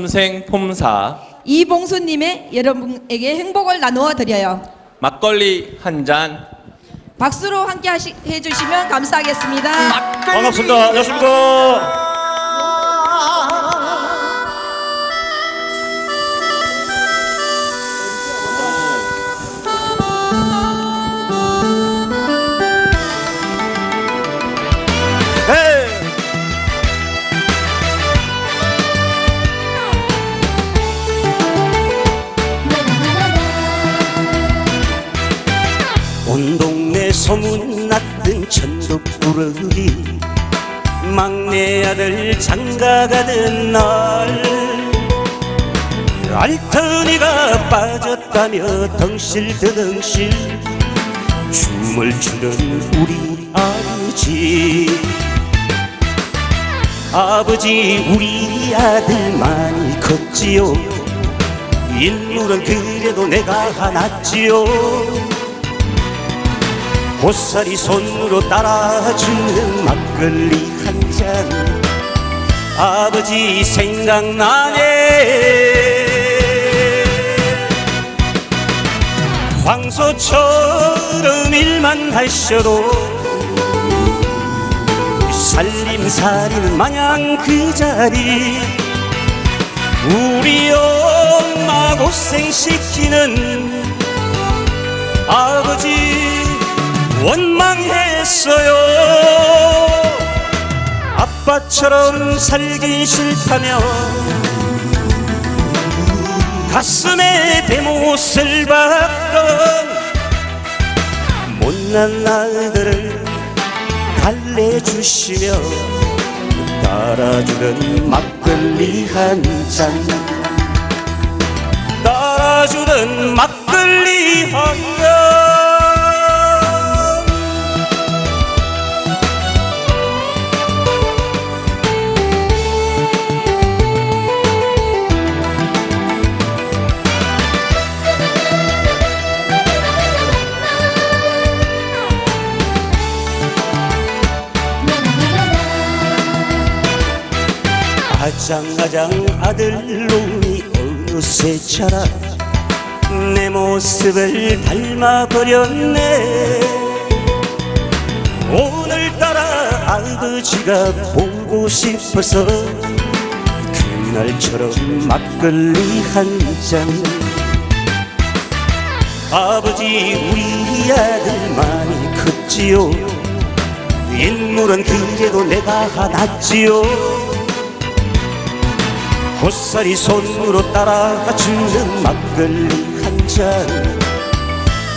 폼생 폼사 이봉수님의 여러분에게 행복을 나누어 드려요. 막걸리 한 잔 박수로 함께 하시, 해주시면 감사하겠습니다. 반갑습니다. 안녕하십니까. 천덕꾸러기 막내 아들 장가가던 날 알터니가 빠졌다며 덩실드덩실 춤을 추는 우리 아버지. 아버지 우리 아들 많이 컸지요. 인물은 그래도 내가 하났지요 보살이 손으로 따라주는 막걸리 한 잔. 아버지 생각나네. 황소처럼 일만 하셔도 살림살이는 마냥 그 자리. 우리 엄마 고생시키는 아버지 원망했어요. 아빠처럼 살기 싫다며 가슴에 대못을 박던 못난 아들을 달래주시며 따라주던 막걸리 한 잔. 따라주던 막걸리 한잔 장아장 아들 놈이 어느새 자라. 내 모습을 닮아버렸네. 오늘따라 아버지가 보고 싶어서 그날처럼 막걸리 한 잔. 아버지 우리 아들 많이 컸지요. 인물은 그래도 내가 하났지요 고사리 손으로 따라 주는 막걸리 한 잔.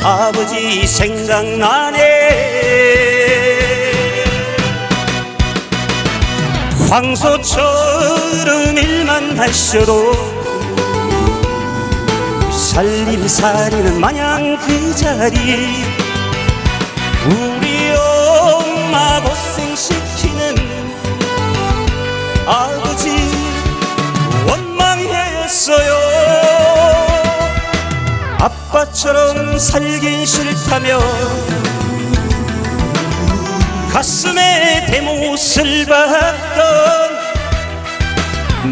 아버지 생각나네. 황소처럼 일만 하셔도 살림살이는 마냥 그 자리. 우리 엄마 고생시키는 아빠처럼 살긴 싫다며 가슴에 대못을 박던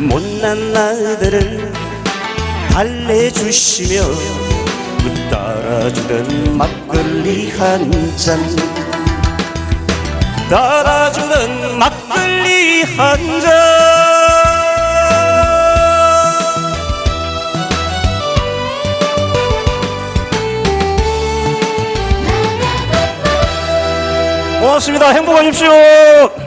못난 아들을 달래주시며 따라주던 막걸리 한 잔. 따라주던 막걸리 한잔 고맙습니다. 행복하십시오.